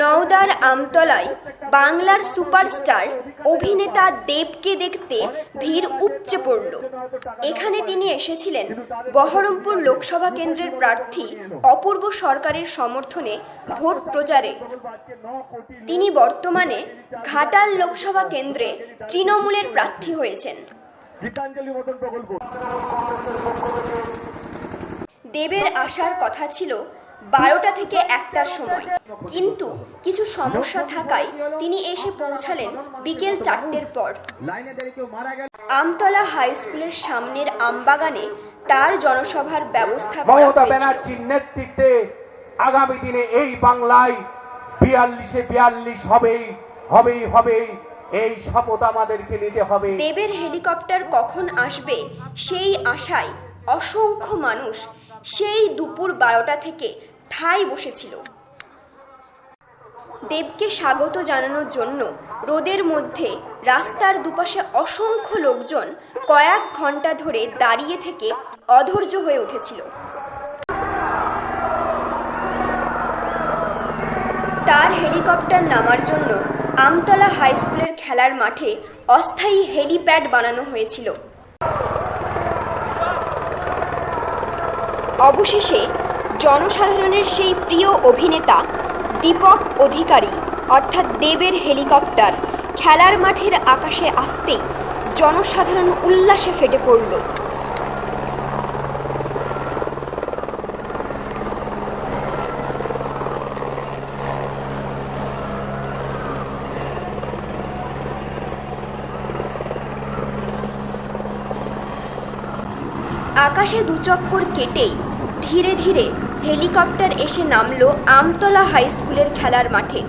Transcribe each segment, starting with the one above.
নওদার আমতলায় বাংলার সুপারস্টার অভিনেতা দেবকে দেখতে ভিড় উপচে পড়ল। এখানে তিনি এসেছিলেন বহরমপুর লোকসভা কেন্দ্রের প্রার্থী অপূর্ব সরকারের সমর্থনে ভোট প্রচারে। তিনি বর্তমানে ঘাটাল লোকসভা কেন্দ্রে তৃণমূলের প্রার্থী হয়েছেন। দেবের আসার কথা ছিল বারোটা থেকে একটার সময়। কিন্তু কিছু সমস্যা থাকায় তিনি এসে পৌঁছালেন বিকেল চারটের পর। আমতলা হাই স্কুলের সামনের আমবাগানে তার জনসভার ব্যবস্থা মমতা ব্যানার্জির নেতৃত্বে আগামী দিনে এই বাংলায় বিয়াল্লিশে বিয়াল্লিশ হবেই হবেই হবেই এই শপথ আমাদেরকে নিতে হবে। দেবের হেলিকপ্টার কখন আসবে সেই আশায় অসংখ্য মানুষ সেই দুপুর বারোটা থেকে ঠাই বসেছিল। দেবকে স্বাগত জানানোর জন্য রোদের মধ্যে রাস্তার দুপাশে অসংখ্য লোকজন কয়েক ঘণ্টা ধরে দাঁড়িয়ে থেকে অধৈর্য হয়ে উঠেছিল। তার হেলিকপ্টার নামার জন্য আমতলা হাই স্কুলের খেলার মাঠে অস্থায়ী হেলিপ্যাড বানানো হয়েছিল। অবশেষে জনসাধারণের সেই প্রিয় অভিনেতা, দীপক অধিকারী, অর্থাৎ দেবের হেলিকপ্টার, খেলার মাঠের আকাশে আসতেই জনসাধারণ উল্লাসে ফেটে পড়ল। আকাশে দুচক্কর কেটেই ধীরে ধীরে হেলিকপ্টার এসে নামলো আমতলা হাই স্কুলের খেলার মাঠে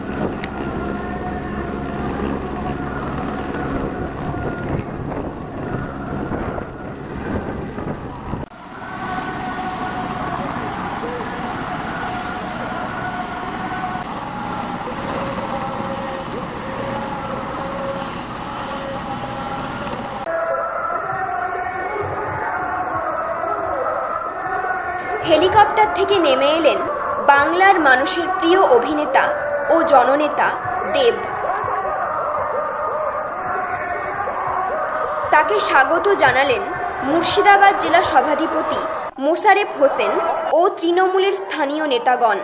হেলিকপ্টার থেকে নেমে এলেন বাংলার মানুষের প্রিয় অভিনেতা ও জননেতা দেব। তাকে স্বাগত জানালেন মুর্শিদাবাদ জেলা সভাধিপতি মোশারেফ হোসেন ও তৃণমূলের স্থানীয় নেতাগণ।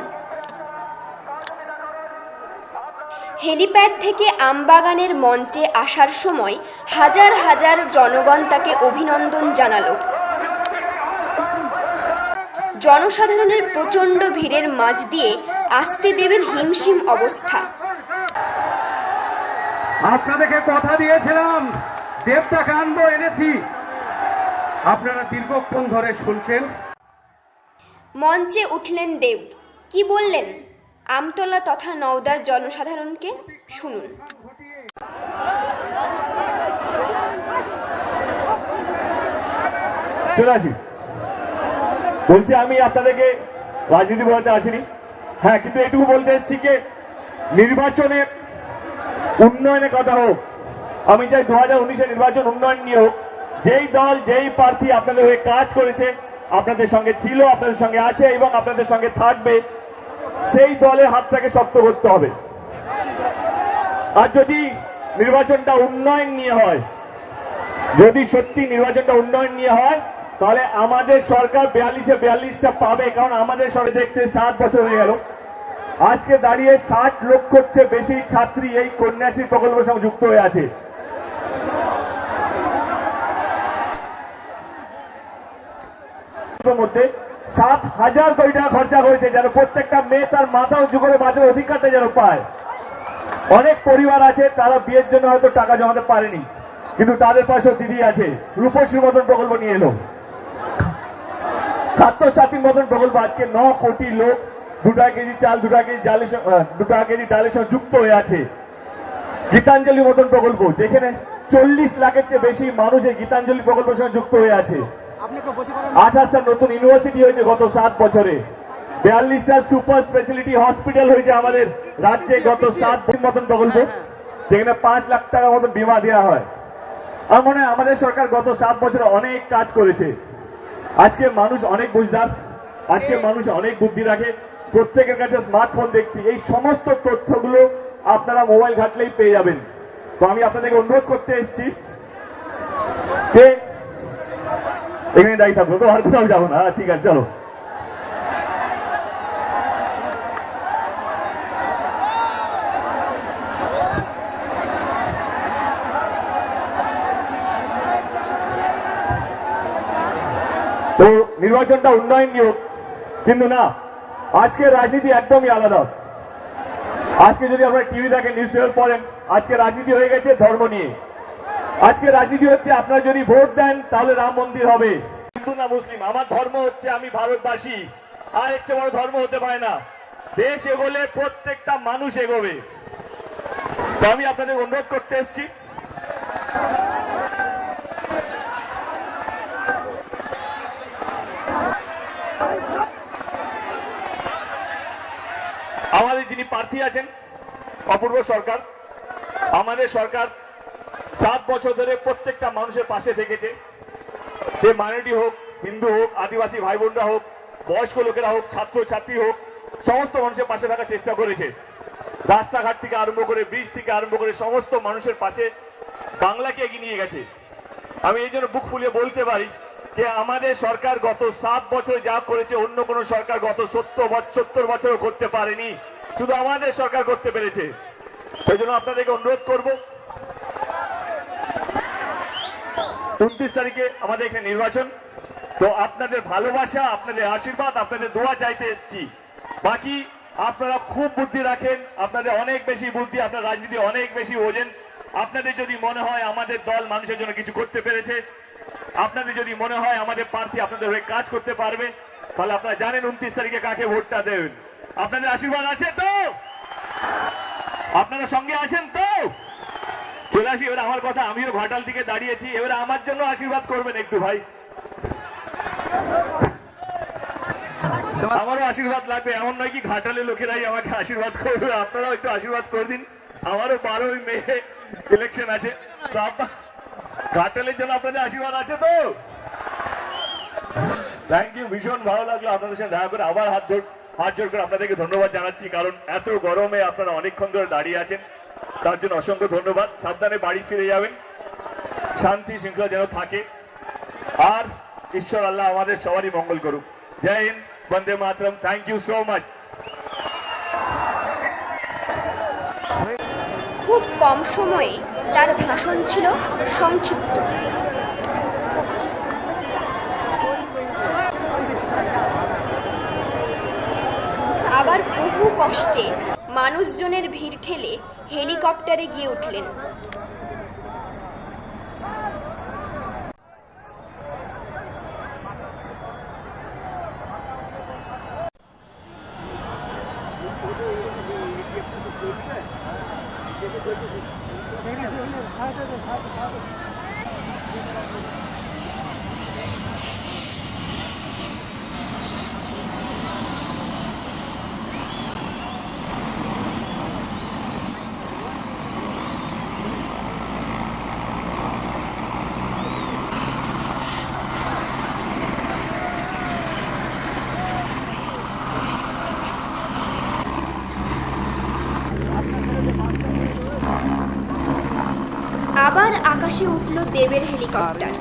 হেলিপ্যাড থেকে আমবাগানের মঞ্চে আসার সময় হাজার হাজার জনগণ তাকে অভিনন্দন জানালো। জনসাধারণের প্রচণ্ড ভিড়ের মাঝ দিয়ে আসতে দেবের হিমশিম অবস্থা। আপনাদেরকে কথা দিয়েছিলাম দেবটাকে আনব এনেছি। আপনারা দীর্ঘক্ষণ ধরে শুনছেন। মঞ্চে উঠলেন দেব। কি বললেন? আমতলা তথা নওদার জনসাধারণকে শুনুন। চলে আসি। বলছি আমি আপনাদেরকে রাজনীতি বলতে আসিনি। হ্যাঁ কিন্তু এটুকু বলতে এসেছি যে নির্বাচনে উন্নয়নের কথা হোক, আমি চাই দু হাজার নির্বাচন উন্নয়ন নিয়ে হোক, যেই দল, যেই প্রার্থী আপনাদের হয়ে কাজ করেছে, আপনাদের সঙ্গে ছিল, আপনাদের সঙ্গে আছে এবং আপনাদের সঙ্গে থাকবে, সেই দলের হাতটাকে শক্ত করতে হবে। আর যদি নির্বাচনটা উন্নয়ন নিয়ে হয়, যদি সত্যি নির্বাচনটা উন্নয়ন নিয়ে হয় তাহলে আমাদের সরকার বিয়াল্লিশে বিয়াল্লিশটা পাবে, কারণ আমাদের সরকার দেখতে সাত বছর হয়ে গেল। আজকে দাঁড়িয়ে ষাট লক্ষর চেয়ে বেশি ছাত্রী এই কন্যাশ্রী প্রকল্পের সঙ্গে যুক্ত হয়ে আছে। মধ্যে সাত হাজার কোটি টাকা খরচা করেছে যেন প্রত্যেকটা মেয়ে তার মাথা উঁচু করে বাঁচার অধিকারটা যেন পায়। অনেক পরিবার আছে, তারা বিয়ের জন্য হয়তো টাকা জমাতে পারেনি, কিন্তু তাদের পাশেও দিদি আছে, রূপশ্রী মতন প্রকল্প নিয়ে এলো। খাদ্য সাথী মতন প্রকল্প আজকে ন কোটি লোক দু টাকা কেজি চাল দু টাকা কেজি ডালের সঙ্গে- আহ, দু টাকা কেজি ডালের সঙ্গে যুক্ত হয়ে আছে। গীতাঞ্জলি মতন প্রকল্প যেখানে চল্লিশ লাখের চেয়ে বেশি মানুষ এই গীতাঞ্জলি প্রকল্পের সঙ্গে যুক্ত হয়ে আছে। আঠাশটা নতুন ইউনিভার্সিটি হয়েছে গত সাত বছরে। বিয়াল্লিশটা সুপার স্পেশালিটি হসপিটাল হয়েছে আমাদের রাজ্যে গত সাত দিন মতন প্রকল্প যেখানে পাঁচ লাখ টাকার মতন বিমা দেওয়া হয়। আমার মনে হয় আমাদের সরকার গত সাত বছরে অনেক কাজ করেছে। আজকে মানুষ অনেক বুঝদার, আজকে মানুষ অনেক বুদ্ধি রাখে। প্রত্যেকের কাছে স্মার্টফোন দেখছি। এই সমস্ত তথ্যগুলো আপনারা মোবাইল ঘাটলেই পেয়ে যাবেন। তো আমি আপনাদেরকে অনুরোধ করতে এসেছি এখানে দায়ী থাকব তো আর কোথাও যাব না। ঠিক আছে, চলো তো নির্বাচনটা উন্নয়ন নিয়োগ। কিন্তু না আজকের রাজনীতি একদমই আলাদা। আজকে যদি আপনারা টিভি দেখেন, নিউজ পেপার পড়েন, আজকে রাজনীতি হয়ে গেছে ধর্ম নিয়ে। আজকে রাজনীতি হচ্ছে, আপনারা যদি ভোট দেন, তাহলে রাম মন্দির হবে। হিন্দু না মুসলিম, আমার ধর্ম হচ্ছে, আমি ভারতবাসী। আর চেয়ে বড় ধর্ম হতে পারে না। দেশ এগোলে প্রত্যেকটা মানুষ এগোবে। তো আমি আপনাদের অনুরোধ করতে এসেছি আমাদের যিনি প্রার্থী আছেন, অপূর্ব সরকার, আমাদের সরকার সাত বছর ধরে প্রত্যেকটা মানুষের পাশে থেকেছে। সে মাইনরিটি হোক, হিন্দু হোক, আদিবাসী ভাই বোনরা হোক, বয়স্ক লোকেরা হোক ছাত্র ছাত্রী হোক, সমস্ত মানুষের পাশে থাকার চেষ্টা করেছে। রাস্তাঘাট থেকে আরম্ভ করে ব্রিজ থেকে আরম্ভ করে সমস্ত মানুষের পাশে বাংলাকে এগিয়ে নিয়ে গেছে। আমি এই জন্য বুক ফুলিয়ে বলতে পারি যে আমাদের সরকার গত সাত বছরে যা করেছে, অন্য কোন সরকার গত সত্তর সত্তর বছরও করতে পারেনি। শুধু আমাদের সরকার করতে পেরেছে। সেই জন্য আপনাদেরকে অনুরোধ করব, উনত্রিশ তারিখে আমাদের এখানে নির্বাচন। তো আপনাদের ভালোবাসা, আপনাদের আশীর্বাদ, আপনাদের দোয়া চাইতে এসেছি। বাকি আপনারা খুব বুদ্ধি রাখেন, আপনাদের অনেক বেশি বুদ্ধি, আপনার রাজনীতি অনেক বেশি বোঝেন আপনাদের যদি মনে হয় আমাদের দল মানুষের জন্য কিছু করতে পেরেছে, আপনাদের যদি মনে হয় আমাদের প্রার্থী আপনাদের হয়ে কাজ করতে পারবে, তাহলে আপনারা জানেন উনত্রিশ তারিখে কাকে ভোটটা দেবেন। আপনাদের আশীর্বাদ আছে তো? আপনারা সঙ্গে আছেন তো? চলে আসি, এবার আমার কথা, আমিও ঘাটাল দিকে দাঁড়িয়েছি, এবার আমার জন্য আশীর্বাদ করবেন একটু ভাই। আমারও আশীর্বাদ লাগবে, এমন নয় কি ঘাটালের লোকেরাই আমাকে আশীর্বাদ করবে, আপনারাও একটু আশীর্বাদ করে দিন। আমারও বারোই মে ইলেকশন আছে, তো ঘাটালের জন্য আপনাদের আশীর্বাদ আছে তো? থ্যাংক ইউ ভীষণ ভালো লাগল আপনাদের সঙ্গে দেখা করে, আবার হাত ধর হাত জোর করে আপনাদেরকে ধন্যবাদ জানাচ্ছি, কারণ এত গরমে আপনারা অনেকক্ষণ ধরে দাঁড়িয়ে আছেন। তার জন্য অসংখ্য ধন্যবাদ। সাবধানে বাড়ি ফিরে যাবেন। শান্তি শৃঙ্খলা যেন থাকে। আর ঈশ্বর আল্লাহ আমাদের সবারই মঙ্গল করুক। জয় হিন্দ, বন্দে মাতরম। থ্যাংক ইউ সো মাচ খুব কম সময়ে তার ভাষণ ছিল সংক্ষিপ্ত। বহু কষ্টে মানুষজনের ভিড় ঠেলে হেলিকপ্টারে গিয়ে উঠলেন আবার আকাশে উঠল দেবের হেলিকপ্টার।